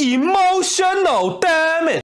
emotional damage.